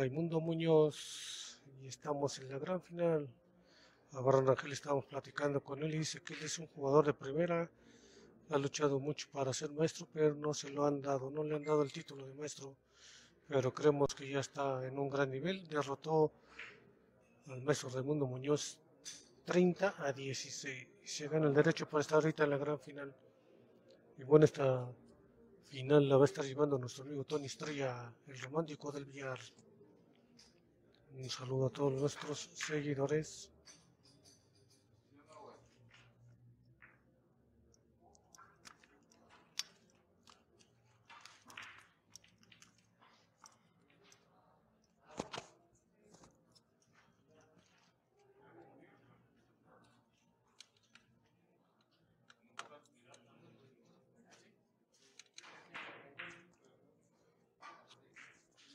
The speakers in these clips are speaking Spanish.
Raimundo Muñoz y estamos en la gran final. A Barón Ángel estábamos platicando con él y dice que él es un jugador de primera, ha luchado mucho para ser maestro, pero no se lo han dado, no le han dado el título de maestro, pero creemos que ya está en un gran nivel, derrotó al maestro Raimundo Muñoz 30 a 16 y se gana el derecho para estar ahorita en la gran final. Y bueno, esta final la va a estar llevando nuestro amigo Tony Estrella, el romántico del billar. Un saludo a todos nuestros seguidores.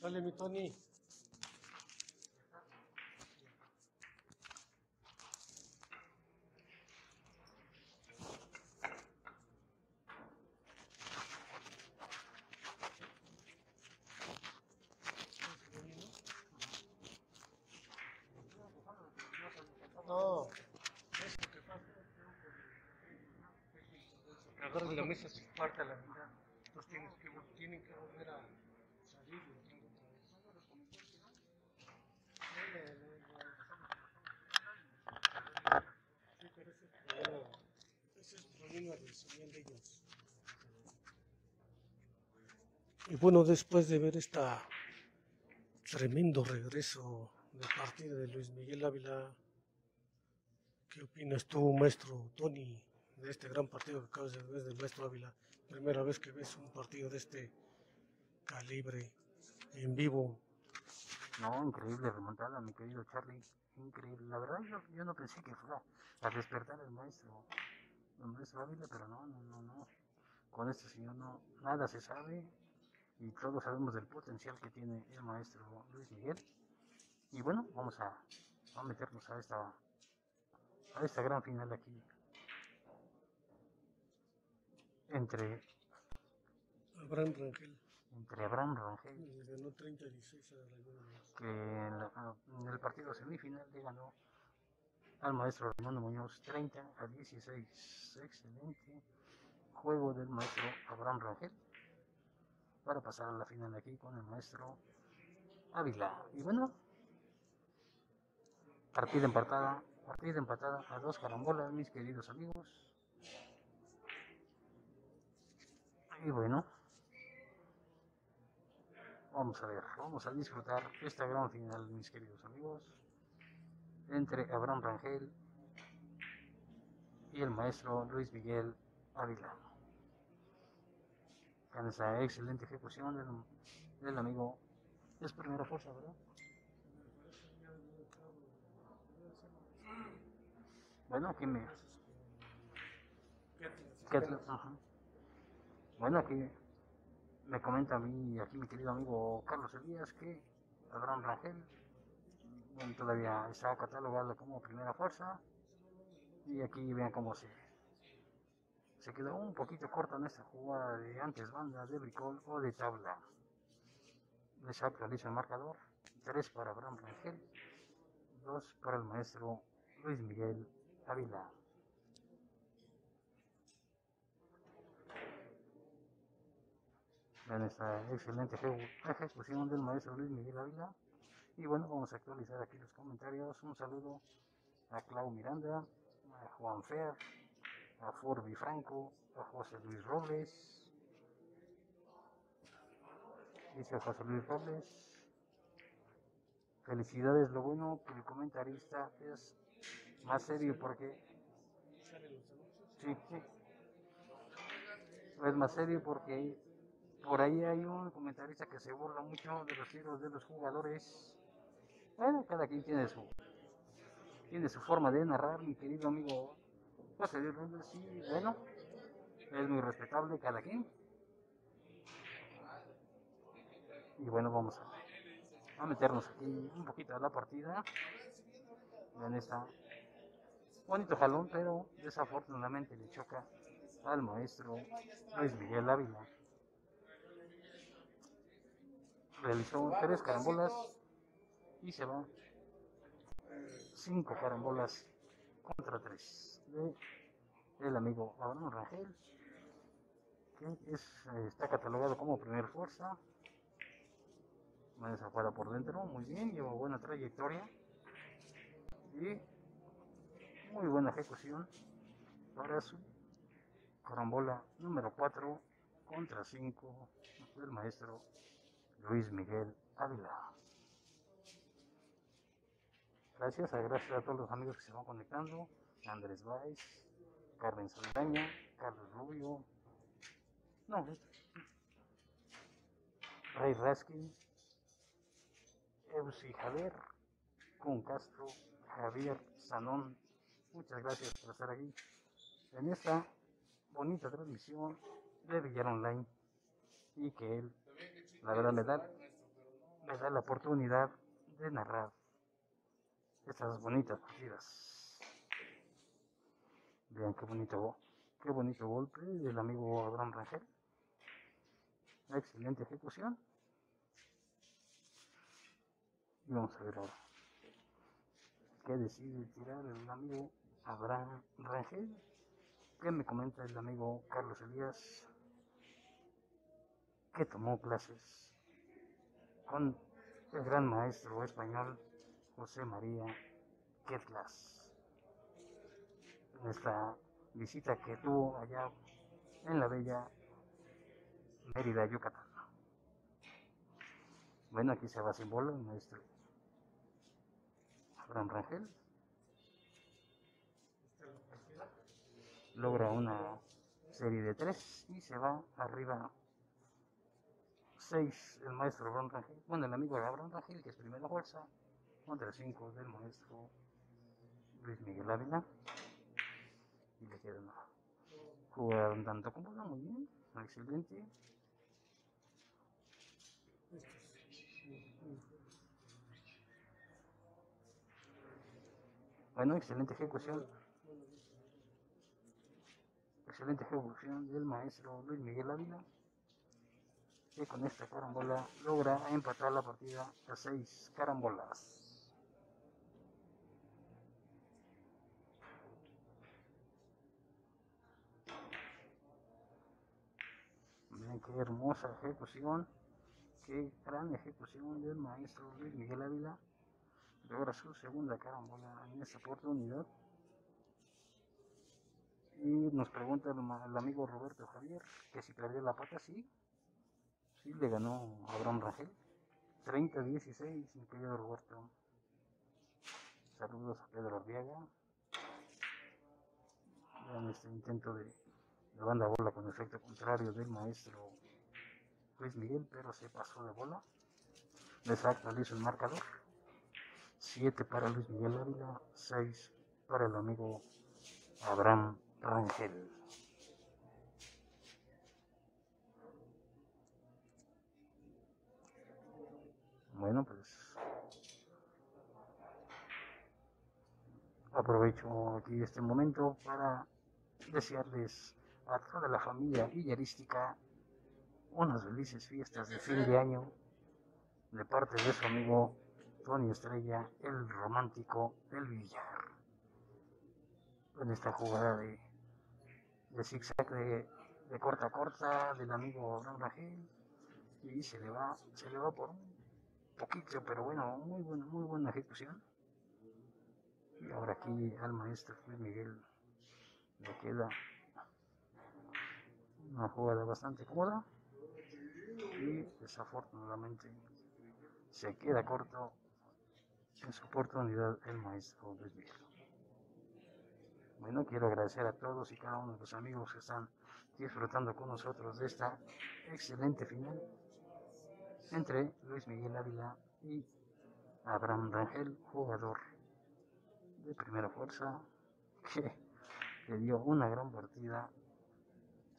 Sale mi Tony. No, eso que pasa. Agarra la mesa, se parte a la mitad. Entonces tienes que, tienen que volver a salir. Sí, pero ese es problema. Ese es problema del sonido de ellos. Y bueno, después de ver esta tremendo regreso del partido de Luis Miguel Ávila, ¿qué opinas tú, maestro Tony, de este gran partido que acabas de ver del maestro Ávila? Primera vez que ves un partido de este calibre en vivo. No, increíble remontada, mi querido Charlie. Increíble. La verdad, yo, yo no pensé que fuera a despertar el maestro, el maestro Ávila, pero no, no, no, no. Con este señor no, nada se sabe y todos sabemos del potencial que tiene el maestro Luis Miguel. Y bueno, vamos a, a meternos a esta, a esta gran final aquí entre, Abraham Rangel entre Abraham Rangel le ganó 30 a 16 a Raimundo Muñoz. que en, la- en el partido semifinal le ganó al maestro Raimundo Muñoz 30 a 16. Excelente juego del maestro Abraham Rangel para pasar a la final aquí con el maestro Ávila. Y bueno, partida empatada, partida empatada a dos carambolas, mis queridos amigos. Y bueno, Vamos a ver, vamos a disfrutar esta gran final, mis queridos amigos, entre Abraham Rangel y el maestro Luis Miguel Ávila. Con esa excelente ejecución del, amigo, es primera fuerza, ¿verdad? Bueno, aquí me... ¿qué atl- ajá. Bueno, aquí me comenta a mí, aquí mi querido amigo Carlos Elías, que Abraham Rangel todavía está catalogado como primera fuerza. Y aquí vean cómo se, se quedó un poquito corta en esta jugada de antes banda, de bricol o de tabla. Les actualizo el marcador. 3 para Abraham Rangel, 2 para el maestro Luis Miguel Ávila. Vean esta excelente ejecu- ejecución del maestro Luis Miguel Ávila. Y bueno, vamos a actualizar aquí los comentarios. Un saludo a Clau Miranda, a Juan Fer, a Forbi Franco, a José Luis Robles. Dice José Luis Robles. Felicidades, lo bueno que el comentarista es más serio porque sí, sí. es más serio porque por ahí hay un comentarista que se burla mucho de los tiros de los jugadores. Bueno, cada quien tiene su tiene su forma de narrar, mi querido amigo José Luis Robles, sí, bueno, es muy respetable cada quien. Y bueno, vamos a, meternos aquí un poquito a la partida. En esta bonito jalón, pero desafortunadamente le choca al maestro Luis Miguel Ávila. realizó tres carambolas y se va cinco carambolas contra tres el amigo Abraham Rangel que es, está catalogado como primer fuerza esa jugada por dentro muy bien lleva buena trayectoria y muy buena ejecución para su carambola número 4 contra 5 del maestro Luis Miguel Ávila. Gracias, gracias a todos los amigos que se van conectando. Andrés Valls, Carmen Saldaña, Carlos Rubio, no, este, Rey Raskin, Eusi Javier, Con Castro, Javier Sanón. Muchas gracias por estar aquí en esta bonita transmisión de Villar Online y que él, la verdad, me da, me da la oportunidad de narrar estas bonitas partidas. Vean qué bonito, qué bonito golpe del amigo Abraham Rangel. Excelente ejecución. Y vamos a ver ahora qué decide tirar el amigo Abraham Rangel. ¿Qué me comenta el amigo Carlos Elías? Que tomó clases con el gran maestro español José María Ketlas. En esta visita que tuvo allá en la bella Mérida, Yucatán. Bueno, aquí se va sin bola el maestro Abraham Rangel. Logra una serie de tres y se va arriba 6 el maestro Abraham Rangel. Bueno, el amigo de Abraham Rangel, que es primera fuerza contra 5 del maestro Luis Miguel Ávila. Y le un tanto cómoda, muy bien, excelente. Bueno, excelente ejecución. Excelente ejecución del maestro Luis Miguel Ávila. Y con esta carambola logra empatar la partida a 6 carambolas. Qué hermosa ejecución, qué gran ejecución del maestro Miguel Ávila. Logra su segunda carambola en esta oportunidad. Y nos pregunta el, amigo Roberto Javier que si perdió la pata, sí. Sí, le ganó a Abraham Rangel. 30-16, mi querido Roberto. Saludos a Pedro Arriaga. Vean este intento de la banda bola con efecto contrario del maestro Luis Miguel, pero se pasó de bola. Les actualizo el marcador. 7 para Luis Miguel Ávila, 6 para el amigo Abraham Rangel. Bueno, pues aprovecho aquí este momento para desearles a toda la familia villarística unas felices fiestas de fin de año de parte de su amigo Tony Estrella, el romántico del billar. En esta jugada de, de zigzag de, de, corta a corta del amigo Ron Rangel y se le va, se le va por un poquito, pero bueno, muy buena, muy buena ejecución. Y ahora aquí al maestro Luis Miguel le queda una jugada bastante cómoda y desafortunadamente se queda corto en su oportunidad el maestro Luis. Bueno, quiero agradecer a todos y cada uno de los amigos que están disfrutando con nosotros de esta excelente final entre Luis Miguel Ávila y Abraham Rangel, jugador de primera fuerza, que le dio una gran partida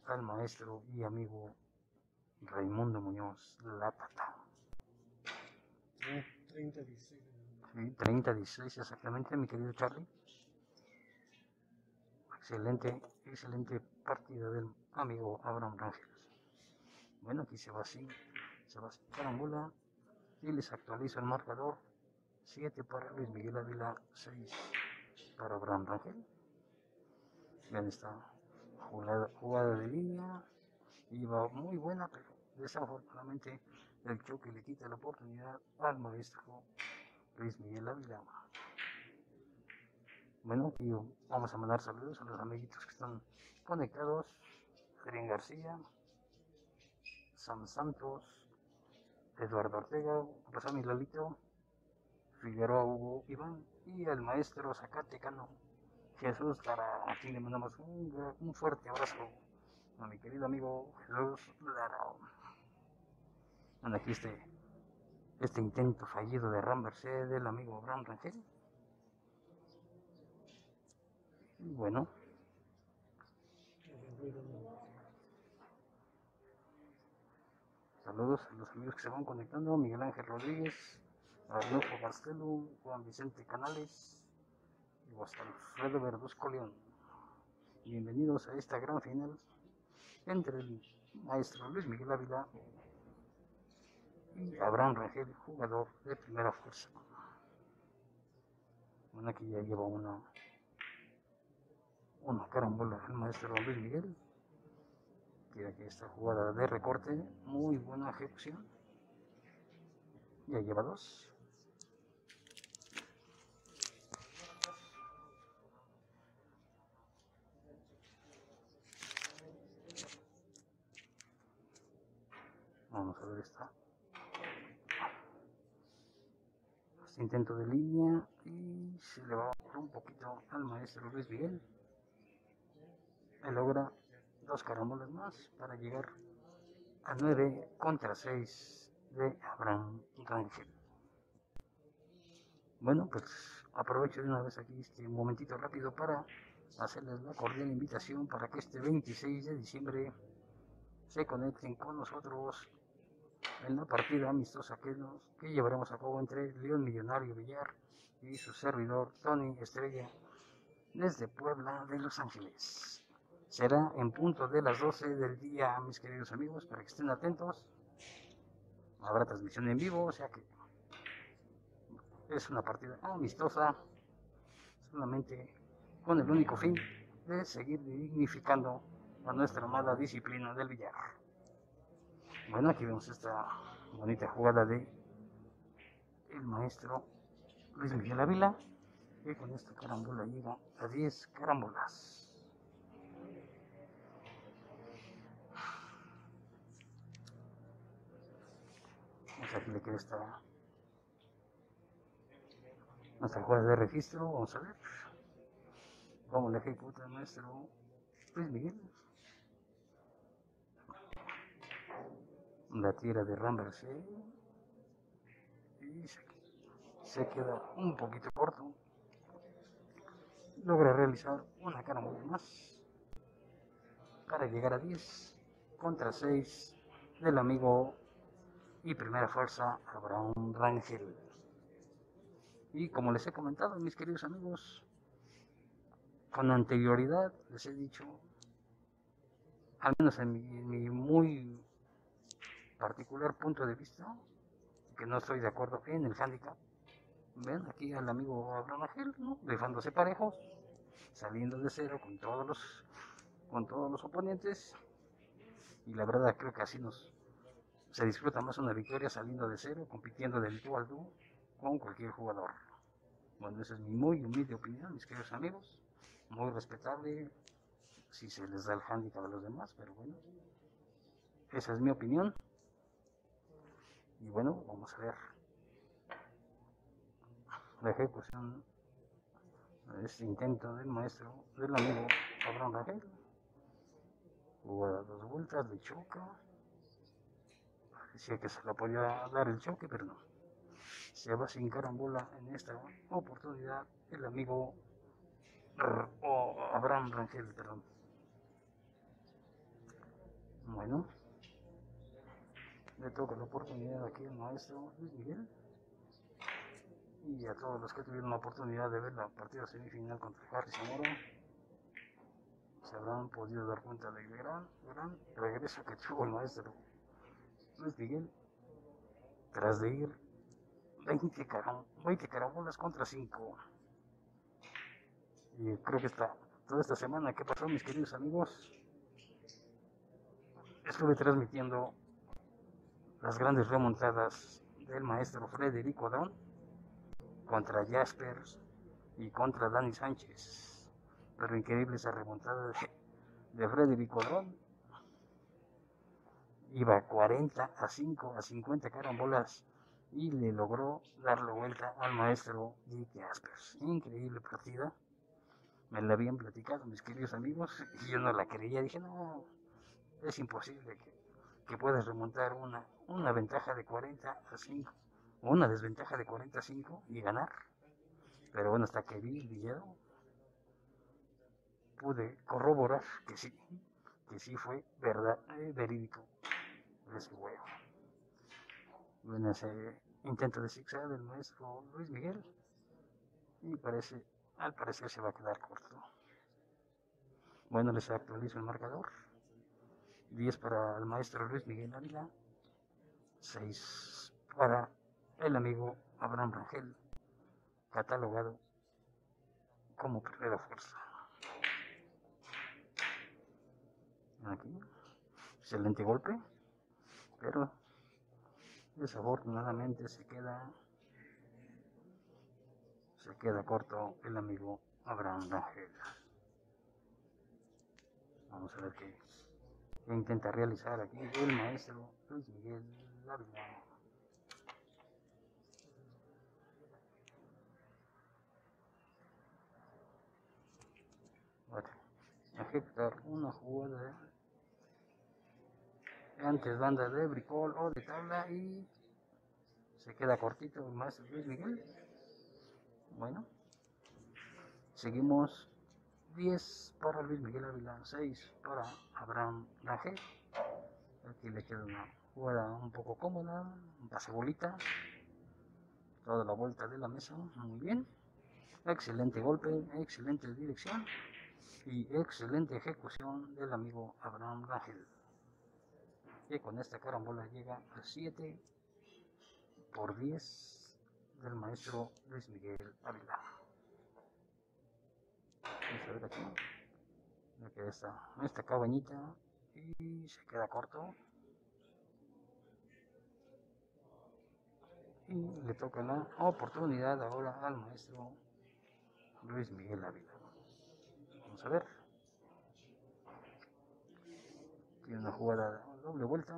al maestro y amigo Raimundo Muñoz La Pata. 30 16. exactamente, mi querido Charlie. Excelente, excelente partida del amigo Abraham Rangel. Bueno, aquí se va así, se va así, carambola, y les actualizo el marcador 7 para Luis Miguel Ávila 6 para Abraham Rangel vean esta jugada, jugada muy buena pero desafortunadamente el choque le quita la oportunidad al maestro Luis Miguel Ávila bueno, y vamos a mandar saludos a los amiguitos que están conectados. Adrián García, Sam Santos, Eduardo Ortega, Rosami Lalito, Figueroa Hugo Iván y el maestro Zacatecano Jesús Lara. Aquí le mandamos un, un fuerte abrazo a mi querido amigo Jesús Lara. Bueno, aquí este, este intento fallido de Ramberse del amigo Bram Rangel. Bueno. Saludos a los amigos que se van conectando, Miguel Ángel Rodríguez, Arnulfo Castelo, Juan Vicente Canales y José Alfredo Verduzco León. Bienvenidos a esta gran final entre el maestro Luis Miguel Ávila y Abraham Rangel, jugador de primera fuerza. Bueno, aquí ya lleva una una carambola el maestro Luis Miguel. Y aquí esta jugada de recorte, muy buena ejecución. Ya lleva dos. Este intento de línea y se le va un poquito al maestro Luis Miguel logra dos carambolas más para llegar a 9 contra 6 de Abraham Rangel. Bueno, pues aprovecho de una vez aquí este momentito rápido para hacerles la cordial invitación para que este 26 de diciembre se conecten con nosotros en la partida amistosa que, nos, que llevaremos a cabo entre León Millonario Villar y su servidor Tony Estrella desde Puebla de Los Ángeles. Será en punto de las 12 del día, mis queridos amigos, para que estén atentos. Habrá transmisión en vivo, o sea que es una partida amistosa, solamente con el único fin de seguir dignificando a nuestra amada disciplina del billar. Bueno, aquí vemos esta bonita jugada de el maestro Luis Miguel Ávila, que con esta carambola llega a 10 carambolas. aquí le esta nuestra jugada de registro vamos a ver cómo le ejecuta el maestro Luis Miguel la tira de Rambert y se, queda un poquito corto logra realizar una cara muy más para llegar a 10 contra 6 del amigo y primera fuerza Abraham Rangel. Y como les he comentado, mis queridos amigos, con anterioridad les he dicho, al menos en mi, muy particular punto de vista, que no estoy de acuerdo en el handicap. Ven aquí al amigo Abraham Rangel, ¿no? dejándose parejos, saliendo de cero con todos los con todos los oponentes. Y la verdad creo que así nos, se disfruta más una victoria saliendo de cero, compitiendo del tú al tú con cualquier jugador. Bueno, esa es mi muy humilde opinión, mis queridos amigos. Muy respetable si se les da el handicap a los demás, pero bueno, esa es mi opinión. Y bueno, vamos a ver la ejecución este intento del maestro, del amigo Abraham Rangel. Jugada dos vueltas, de choca decía que se la podía dar el choque, pero no. Se va sin carambola en esta oportunidad el amigo o Abraham Rangel, perdón. Bueno, le toca la oportunidad aquí al maestro Luis Miguel y a todos los que tuvieron la oportunidad de ver la partida semifinal contra Harry Zamora se habrán podido dar cuenta del gran, gran regreso que tuvo el maestro Luis Miguel, tras de ir 20, caram 20 carambolas contra 5. Y creo que esta, toda esta semana que pasó, mis queridos amigos, estuve transmitiendo las grandes remontadas del maestro Frederico Don contra Jaspers y contra Dani Sánchez. Pero increíble esa remontada de, de Frederico. Iba 40 a 5 a 50 carambolas y le logró darle vuelta al maestro Dick Jaspers. Increíble partida. Me la habían platicado mis queridos amigos y yo no la creía. Dije, no, es imposible que, que puedas remontar una, una ventaja de 40 a 5, una desventaja de 40 a 5 y ganar. Pero bueno, hasta que vi el video, pude corroborar que sí, que sí fue verdad, eh, verídico ese huevo. Bueno, ese intento de zigzag del maestro Luis Miguel y parece, al parecer se va a quedar corto. Bueno, les actualizo el marcador. 10 para el maestro Luis Miguel Ávila, 6 para el amigo Abraham Rangel, catalogado como primera fuerza. Aquí, excelente golpe, pero desafortunadamente se queda se queda corto el amigo Abraham Rangel. Vamos a ver qué intenta realizar aquí el maestro Luis Miguel Ávila. Bueno, ejecutar una jugada antes banda de bricol o de tabla y se queda cortito maestro Luis Miguel. Bueno, seguimos 10 para Luis Miguel Ávila, 6 para Abraham Rangel. Aquí le queda una jugada un poco cómoda, un pase bolita, toda la vuelta de la mesa, muy bien. Excelente golpe, excelente dirección y excelente ejecución del amigo Abraham Rangel. Y con esta carambola llega a 7 por 10 del maestro Luis Miguel Ávila. Vamos a ver aquí. Me queda esta cabañita y se queda corto. Y le toca la oportunidad ahora al maestro Luis Miguel Ávila. Vamos a ver. Tiene una jugada doble vuelta.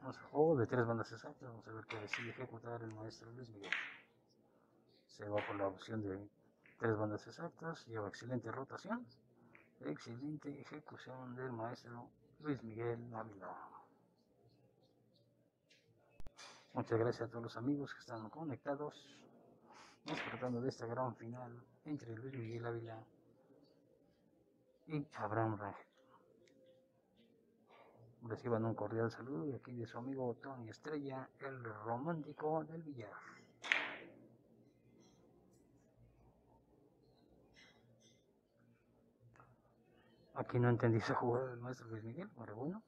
Vamos a juego de tres bandas exactas. Vamos a ver qué decide ejecutar el maestro Luis Miguel. Se va por la opción de tres bandas exactas. Lleva excelente rotación. Excelente ejecución del maestro Luis Miguel Ávila. Muchas gracias a todos los amigos que están conectados, disfrutando de esta gran final entre Luis Miguel Ávila y Abraham Rangel. Reciban un cordial saludo de aquí de su amigo Tony Estrella, el romántico del billar. Aquí no entendí esa jugada del maestro Luis Miguel, pero bueno,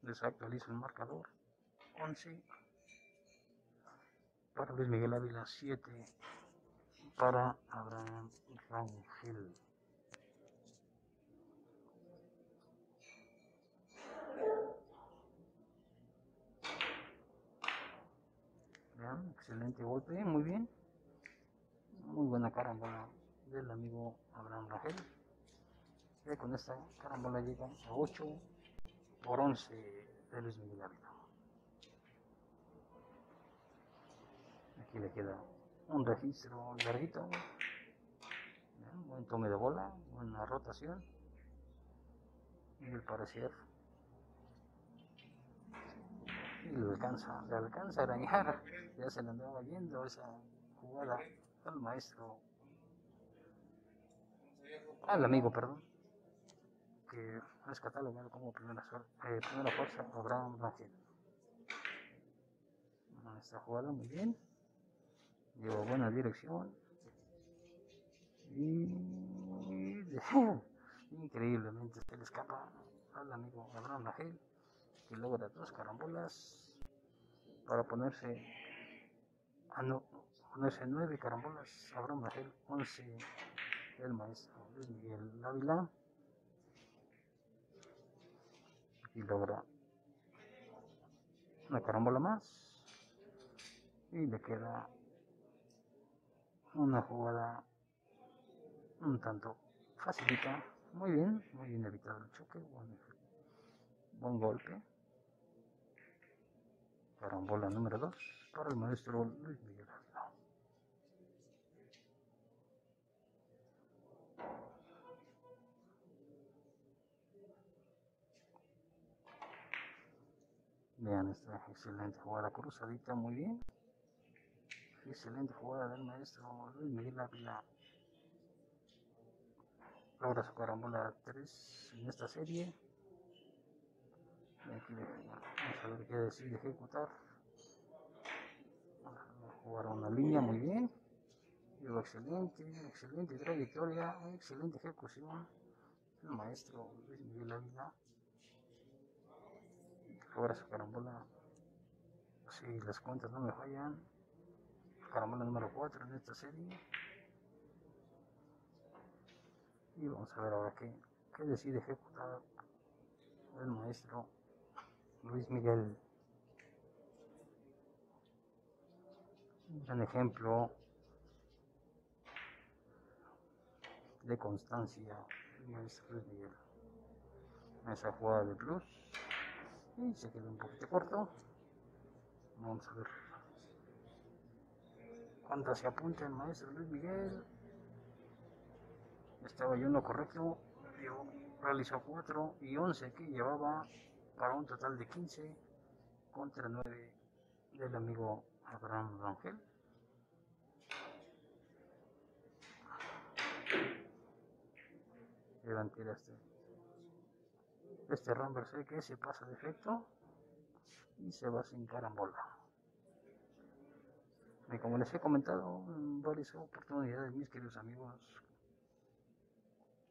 les actualizo el marcador. 11 para Luis Miguel Ávila, 7 para Abraham Rangel. Vean, excelente golpe, muy bien. Muy buena carambola del amigo Abraham Rangel. Y con esta carambola llega a 8 por 11 de Luis Miguel Ávila. Le queda un registro larguito. Vean, buen tome de bola, buena rotación. Y al parecer y lo alcanza, le alcanza a arañar, ya se le andaba yendo esa jugada al maestro, al amigo, perdón, que es catalogado como primera, eh, primera fuerza, Abraham Rangel. Esta jugada muy bien, lleva buena dirección y increíblemente se le escapa al amigo Abraham Rangel que logra dos carambolas para ponerse Ah, no, ese 9 carambolas, Abraham Rangel, 11 el maestro Luis Miguel Ávila. Y logra una carambola más. Y le queda una jugada un tanto facilita. Muy bien, muy bien evitado el choque. Buen, golpe. Carambola número 2 para el maestro Luis Miguel. Vean esta excelente jugada cruzadita, muy bien. Excelente jugada del maestro Luis Miguel Ávila. Logra su carambola 3 en esta serie. Vamos a ver qué decide ejecutar. Jugar una línea muy bien. Digo, excelente, excelente trayectoria, excelente ejecución. El maestro Luis Miguel Ávila logra su carambola. Si las cuentas no me fallan, carambola número 4 en esta serie. Y vamos a ver ahora qué, qué decide ejecutar el maestro Luis Miguel. Un gran ejemplo de constancia el maestro Luis Miguel. Esa jugada de plus y se quedó un poquito corto. Vamos a ver cuánto se apunta el maestro Luis Miguel. Estaba yo en lo correcto. Yo realizó 4 y 11 que llevaba para un total de 15 contra 9 del amigo Abraham Rangel. Levanté este este romper sé que se pasa de efecto y se va sin carambola. Y como les he comentado en varias oportunidades, mis queridos amigos,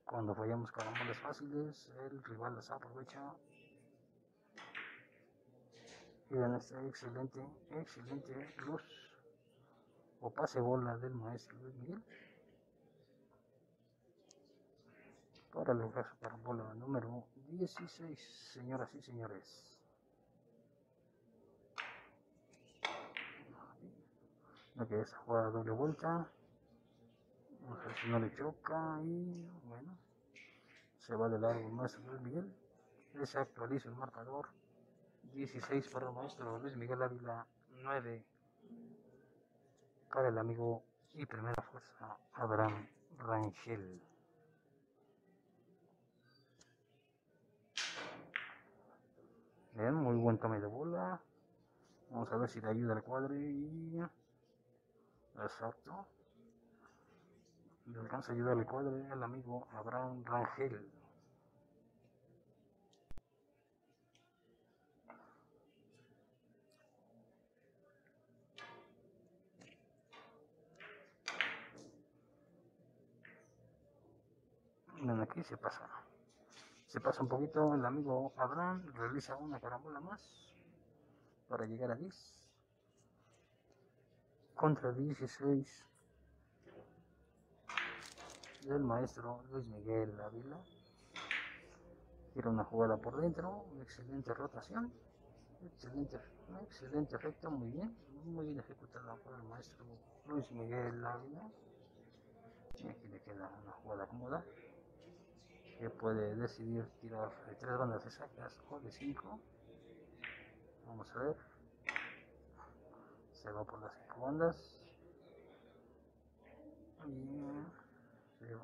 cuando fallamos carambolas fáciles, el rival las aprovecha. Y en este excelente, excelente luz o pase bola del maestro Luis Miguel. para lograr su carambola número 16, señoras y señores. Lo que es doble vuelta. Vamos a si no le choca y bueno, se va de largo maestro Luis Miguel. Se actualiza el marcador. 16 para el maestro Luis Miguel Ávila, 9 para el amigo y primera fuerza Abraham Rangel. Bien, muy buen tome de bola. Vamos a ver si le ayuda al cuadre y... Exacto. Le alcanza a ayudar al cuadre al amigo Abraham Rangel. Miren, aquí se pasa. Se pasa un poquito el amigo Abraham, realiza una carambola más para llegar a 10. Contra 16 del maestro Luis Miguel Ávila. Tira una jugada por dentro, excelente rotación, excelente, excelente efecto, muy bien, muy bien ejecutada por el maestro Luis Miguel Ávila. Aquí le queda una jugada cómoda que puede decidir tirar de tres bandas exactas o de cinco. Vamos a ver. Se va por las bandas. Y se,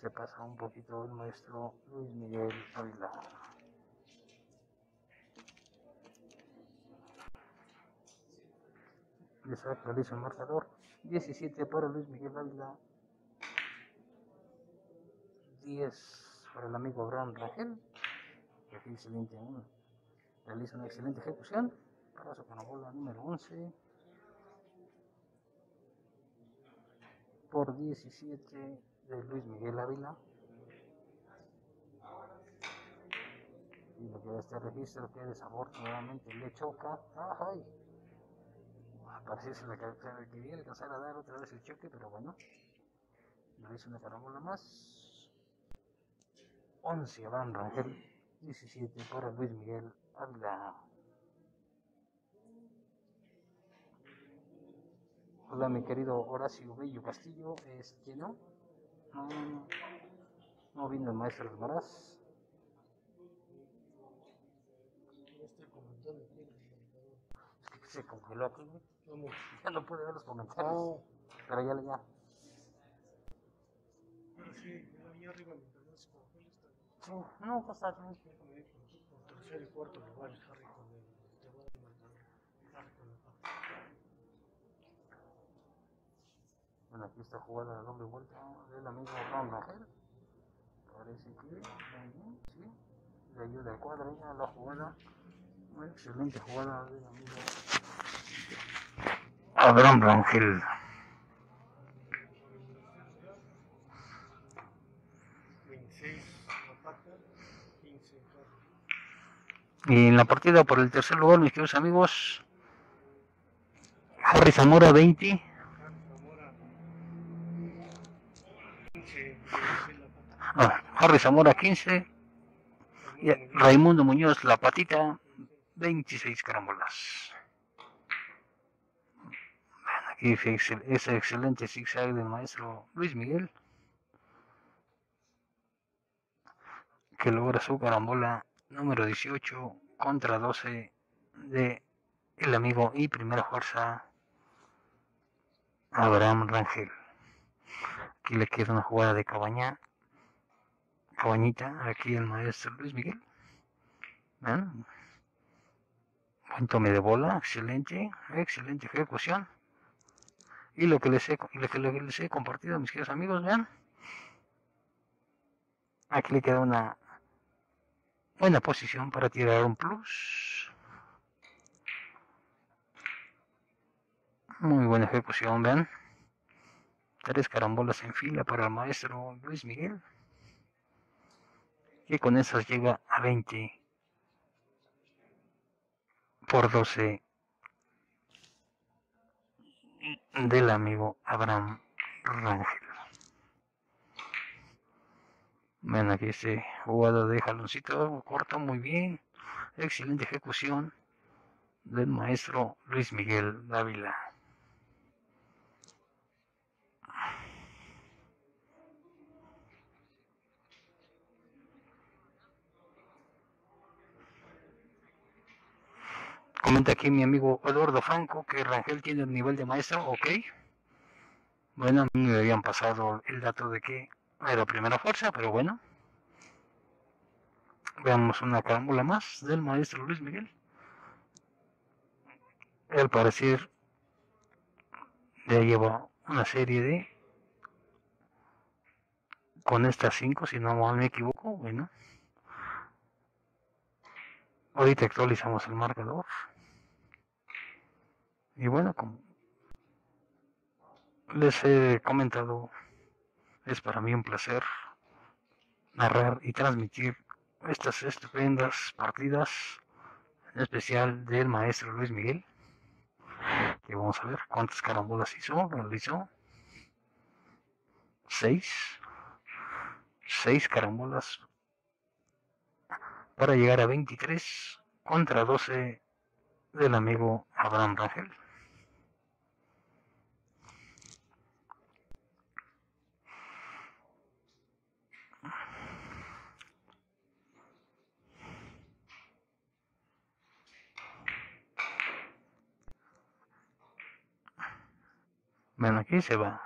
se pasa un poquito el maestro Luis Miguel Ávila. Les actualizo el marcador. 17 para Luis Miguel Ávila. 10 para el amigo Abraham Rangel, aquí excelente, realiza una excelente ejecución, paso con la bola número 11, por 17 de Luis Miguel Ávila, y lo que este registro que desafortunadamente le choca, ¡ay! se le, se le quería alcanzar a dar otra vez el choque, pero bueno, no hizo una carambola más. 11 Abraham Rangel, 17 para Luis Miguel Ávila. Hola mi querido Horacio Bello Castillo, este no, no, no, no vino el maestro Almaraz. Es que se congeló aquí. ¿Dónde? Ya no pude ver los comentarios. Ah, Pero ya, ya. pero sí, ahí arriba me internet se congela no, pues está bien. Tercer y cuarto lugar Harry con el tema de marcador. Harry con el pato. Bueno, aquí está jugada la doble vuelta del amigo Ron Rangel. Parece que bien, sí. Le ayuda a la jugada. Excelente jugada Abraham Rangel. 26 la pata, 15 Harry. Y en la partida por el tercer lugar, mis queridos amigos, Harry Zamora 20, Harry Zamora, 15 26 la pata. Ah, Harry Zamora 15, y Raimundo Muñoz, La Patita 26 carambolas. Aquí ese excelente zigzag del maestro Luis Miguel, que logra su carambola número 18 contra 12 de el amigo y primera fuerza Abraham Rangel. Aquí le queda una jugada de cabaña, cabañita, aquí el maestro Luis Miguel. ¿Ven? Buen tome de bola, excelente, excelente ejecución. Y lo que les he, lo que les he compartido, mis queridos amigos, vean. Aquí le queda una buena posición para tirar un plus. Muy buena ejecución, vean. Tres carambolas en fila para el maestro Luis Miguel. Que con esas llega a 20 por 12 del amigo Abraham Rangel. Ven aquí este jugada de jaloncito corto, muy bien. Excelente ejecución del maestro Luis Miguel Dávila. Comenta aquí mi amigo Eduardo Franco que Rangel tiene el nivel de maestro, ok. Bueno, a mí me habían pasado el dato de que era primera fuerza, pero bueno. Veamos una carámbula más del maestro Luis Miguel. Al parecer ya lleva una serie de con estas cinco, si no me equivoco, bueno. Ahorita actualizamos el marcador. Y bueno, como les he comentado, es para mí un placer narrar y transmitir estas estupendas partidas, en especial del maestro Luis Miguel, que vamos a ver cuántas carambolas hizo, realizó. Seis, seis carambolas para llegar a 23 contra 12 del amigo Abraham Rangel. Ven aquí se va.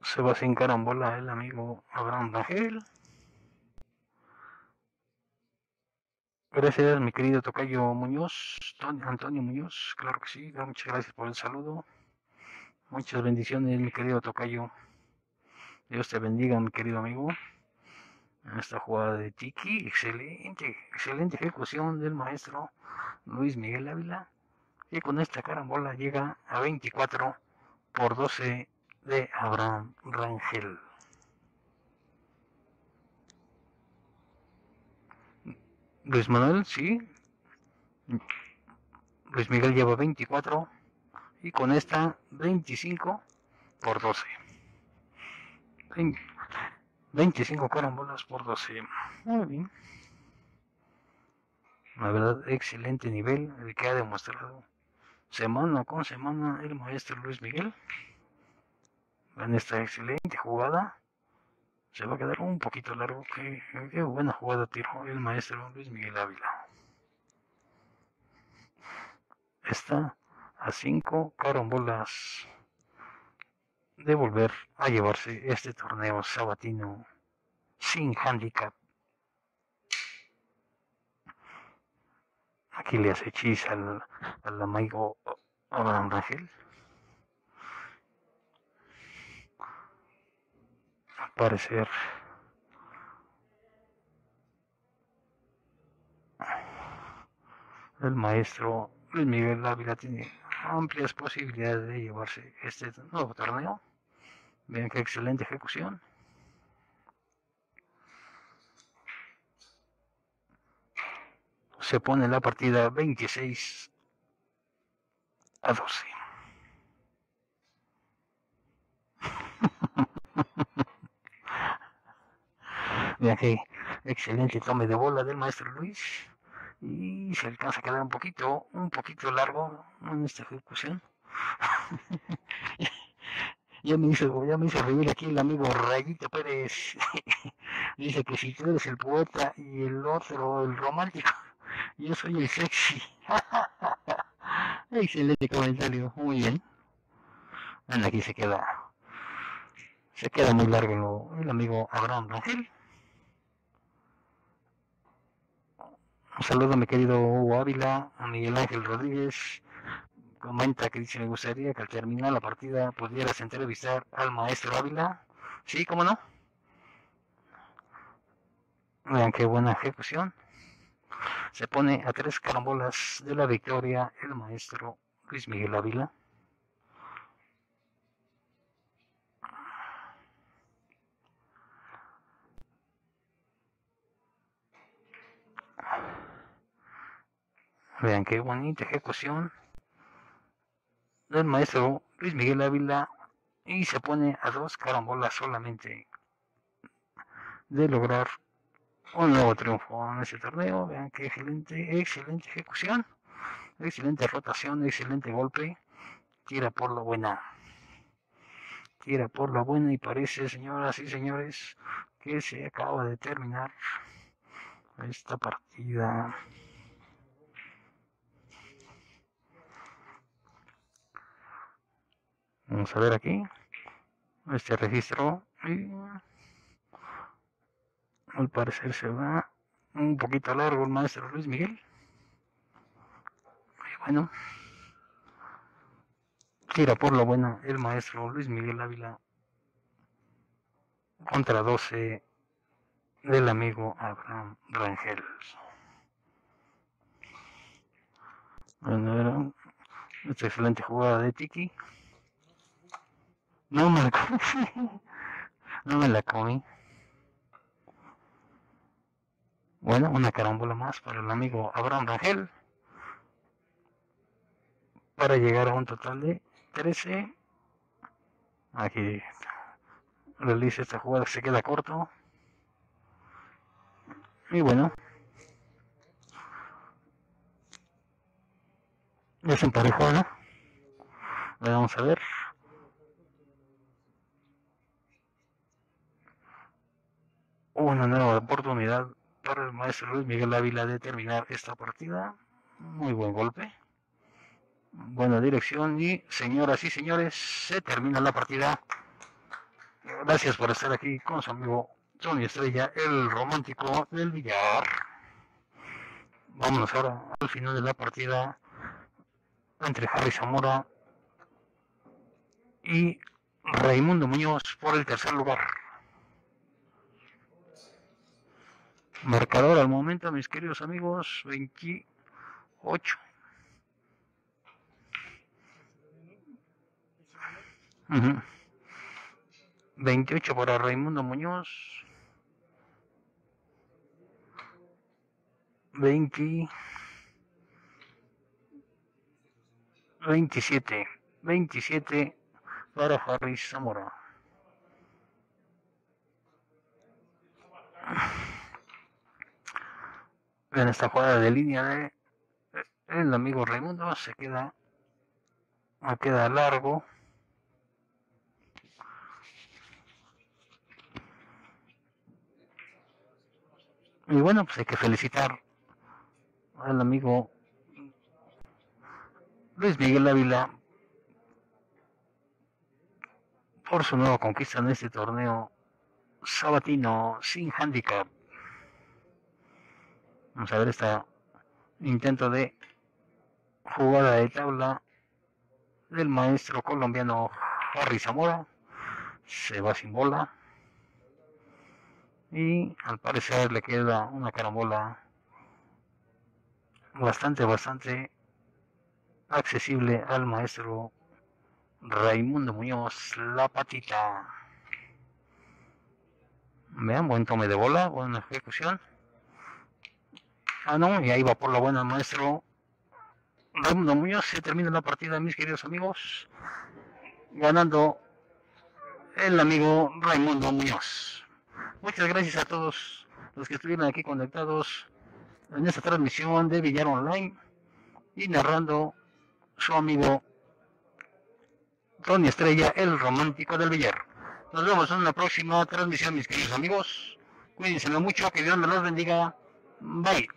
Se va sin carambola el amigo Abraham Rangel. Gracias, mi querido Tocayo Muñoz, Antonio Muñoz, claro que sí, muchas gracias por el saludo. Muchas bendiciones, mi querido Tocayo. Dios te bendiga, mi querido amigo. Esta jugada de Tiki, excelente, excelente ejecución del maestro Luis Miguel Ávila. Y con esta carambola llega a 24 por 12 de Abraham Rangel. Luis Manuel, sí. Luis Miguel lleva 24 y con esta 25 por 12. 25 carambolas por 12. Muy bien. La verdad, excelente nivel el que ha demostrado semana con semana el maestro Luis Miguel. En esta excelente jugada. Se va a quedar un poquito largo. Qué, qué buena jugada tiró el maestro Luis Miguel Ávila. Está a 5 carambolas de volver a llevarse este torneo sabatino sin handicap. Aquí le hace chis al, al amigo Abraham Rangel. Al parecer el maestro Luis Miguel Ávila tiene amplias posibilidades de llevarse este nuevo torneo. Vean qué excelente ejecución. Se pone la partida 26 a 12. Vean qué excelente tome de bola del maestro Luis y se alcanza a quedar un poquito, un poquito largo en esta ejecución. ya me hizo, ya me hizo reír aquí el amigo Rayito Pérez. Dice que si tú eres el poeta y el otro el romántico, yo soy el sexy. Excelente comentario, muy bien. Bueno, aquí se queda, se queda muy largo el amigo Abraham Rangel. Un saludo a mi querido Hugo Ávila, a Miguel Ángel Rodríguez. Comenta que dice, me gustaría que al terminar la partida pudieras entrevistar al maestro Ávila. Sí, cómo no. Vean qué buena ejecución. Se pone a tres carambolas de la victoria el maestro Luis Miguel Ávila. Vean qué bonita ejecución del maestro Luis Miguel Ávila y se pone a dos carambolas solamente de lograr un nuevo triunfo en ese torneo. Vean qué excelente, excelente ejecución, excelente rotación, excelente golpe. Tira por la buena. Tira por la buena y parece, señoras y señores, que se acaba de terminar esta partida. Vamos a ver aquí este registro y al parecer se va un poquito largo el maestro Luis Miguel. Y bueno, tira por lo bueno el maestro Luis Miguel Ávila contra 12 del amigo Abraham Rangel. Bueno, era esta excelente jugada de Tiki. No me la comí. No me la comí. Bueno, una carambola más para el amigo Abraham Rangel. Para llegar a un total de 13. Aquí realiza esta jugada se queda corto. Y bueno. Emparejó, ¿no? Vamos a ver. una nueva oportunidad para el maestro Luis Miguel Ávila de terminar esta partida. Muy buen golpe. Buena dirección y señoras y señores, se termina la partida. Gracias por estar aquí con su amigo Tony Estrella, el romántico del billar. Vámonos ahora al final de la partida entre Harry Zamora y Raimundo Muñoz por el tercer lugar. Marcador al momento, mis queridos amigos, 28. Uh 28 para Raimundo Muñoz. 20. 27. 27 para Harris Zamora. En esta jugada de línea de el amigo Raimundo se queda queda largo y bueno pues hay que felicitar al amigo Luis Miguel Ávila por su nueva conquista en este torneo sabatino sin handicap. Vamos a ver este intento de jugada de tabla del maestro colombiano Harry Zamora. Se va sin bola. Y al parecer le queda una carambola bastante, bastante accesible al maestro Raimundo Muñoz, la patita. Vean, buen tome de bola, buena ejecución. Ah, no, y ahí va por la buena maestro Raimundo Muñoz. Se termina la partida, mis queridos amigos. Ganando el amigo Raimundo Muñoz. Muchas gracias a todos los que estuvieron aquí conectados en esta transmisión de Villar Online y narrando su amigo Tony Estrella, el romántico del billar. Nos vemos en una próxima transmisión, mis queridos amigos. Cuídense mucho, que Dios me los bendiga. Bye.